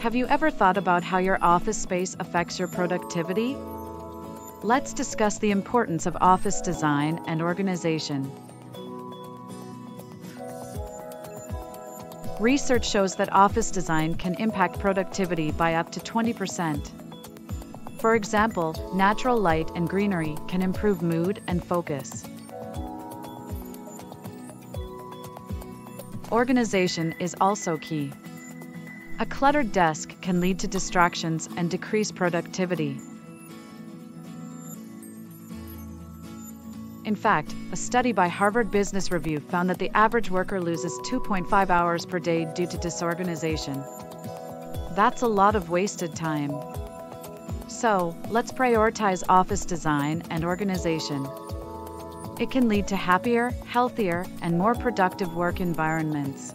Have you ever thought about how your office space affects your productivity? Let's discuss the importance of office design and organization. Research shows that office design can impact productivity by up to 20%. For example, natural light and greenery can improve mood and focus. Organization is also key. A cluttered desk can lead to distractions and decrease productivity. In fact, a study by Harvard Business Review found that the average worker loses 2.5 hours per day due to disorganization. That's a lot of wasted time. So, let's prioritize office design and organization. It can lead to happier, healthier, and more productive work environments.